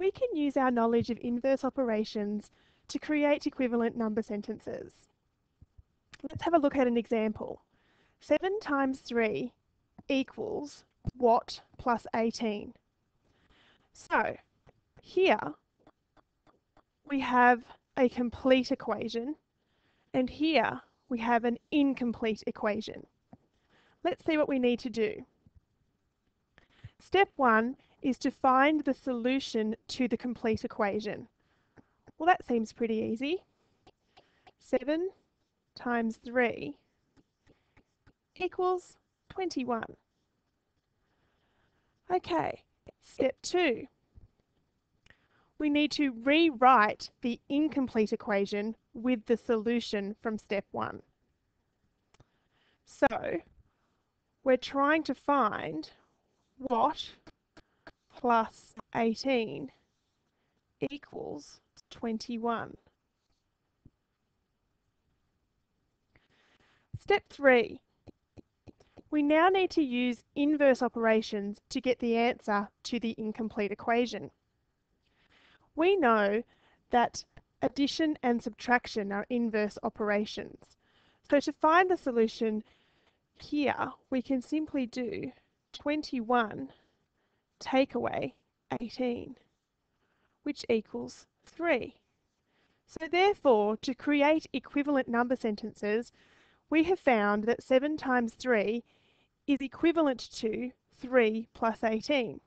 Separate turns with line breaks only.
we can use our knowledge of inverse operations to create equivalent number sentences. Let's have a look at an example. 7 times 3 equals what plus 18? So, here we have a complete equation and here we have an incomplete equation. Let's see what we need to do. Step one is to find the solution to the complete equation. Well, that seems pretty easy. 7 times 3 equals 21. Okay, step 2. We need to rewrite the incomplete equation with the solution from step 1. So, we're trying to find what plus 18 equals 21. Step 3. We now need to use inverse operations to get the answer to the incomplete equation. We know that addition and subtraction are inverse operations. So to find the solution here, we can simply do 21 take away 18, which equals 3. So therefore, to create equivalent number sentences, we have found that 7 times 3 is equivalent to 3 plus 18.